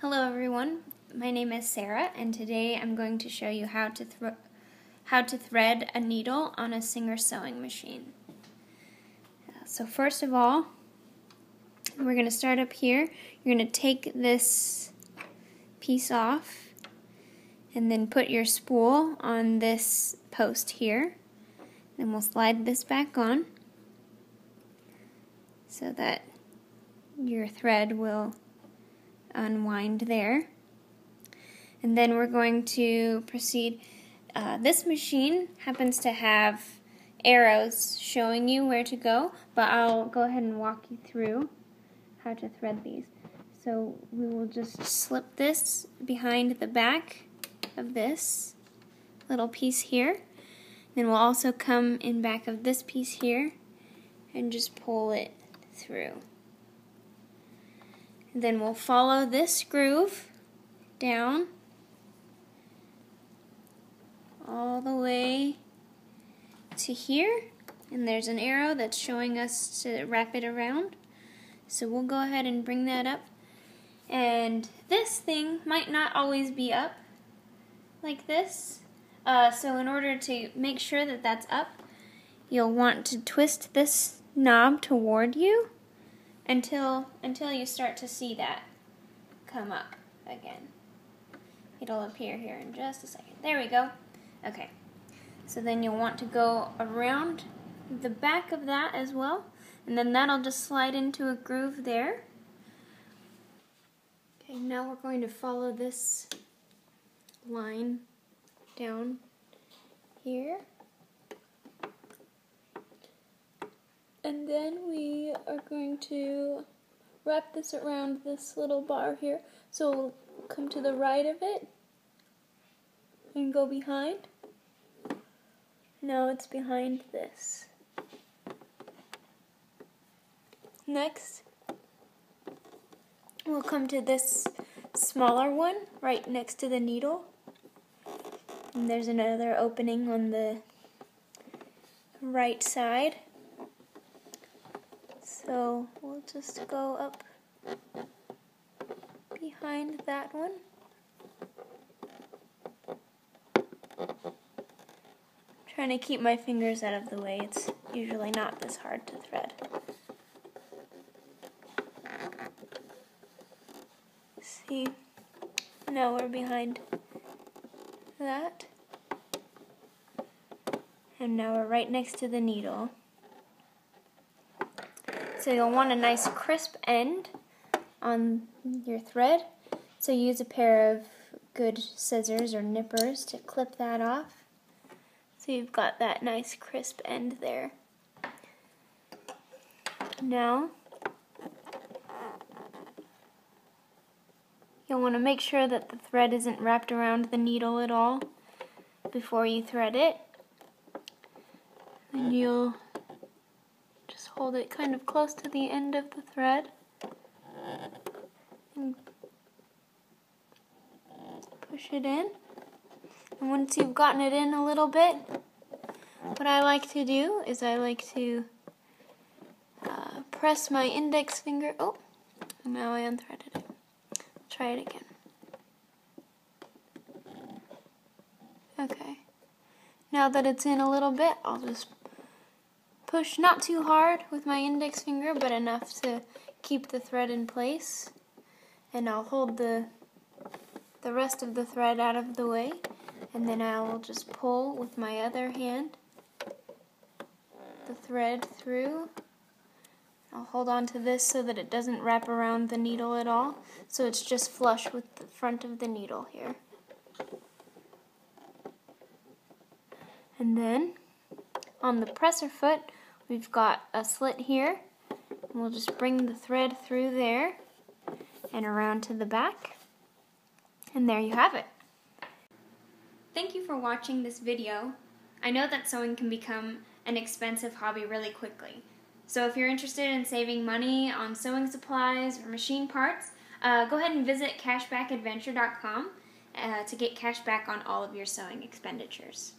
Hello everyone, my name is Sarah and today I'm going to show you how to, how to thread a needle on a Singer sewing machine. So first of all, we're going to start up here. You're going to take this piece off and then put your spool on this post here. Then we'll slide this back on so that your thread will unwind there. And then we're going to proceed. Uh, this machine happens to have arrows showing you where to go, but I'll go ahead and walk you through how to thread these. So we will just slip this behind the back of this little piece here. Then we'll also come in back of this piece here and just pull it through. And then we'll follow this groove down all the way to here. And there's an arrow that's showing us to wrap it around. So we'll go ahead and bring that up. And this thing might not always be up like this. Uh, so in order to make sure that that's up, you'll want to twist this knob toward you until until you start to see that come up again. It'll appear here in just a second. There we go. Okay. So then you'll want to go around the back of that as well. And then that'll just slide into a groove there. Okay, now we're going to follow this line down here. And then we are going to wrap this around this little bar here. So we'll come to the right of it and go behind. Now it's behind this. Next, we'll come to this smaller one right next to the needle. And there's another opening on the right side. So we'll just go up behind that one. trying to keep my fingers out of the way. It's usually not this hard to thread. See, now we're behind that. And now we're right next to the needle. So you'll want a nice crisp end on your thread. So use a pair of good scissors or nippers to clip that off. So you've got that nice crisp end there. Now, you'll want to make sure that the thread isn't wrapped around the needle at all before you thread it. And you'll hold it kind of close to the end of the thread. And push it in. And once you've gotten it in a little bit, what I like to do is I like to uh, press my index finger. Oh, now I unthreaded it. Try it again. Okay. Now that it's in a little bit, I'll just Push not too hard with my index finger, but enough to keep the thread in place. And I'll hold the, the rest of the thread out of the way. And then I will just pull with my other hand the thread through. I'll hold on to this so that it doesn't wrap around the needle at all. So it's just flush with the front of the needle here. And then on the presser foot, We've got a slit here. We'll just bring the thread through there and around to the back. And there you have it. Thank you for watching this video. I know that sewing can become an expensive hobby really quickly. So if you're interested in saving money on sewing supplies or machine parts, uh, go ahead and visit cashbackadventure.com uh, to get cash back on all of your sewing expenditures.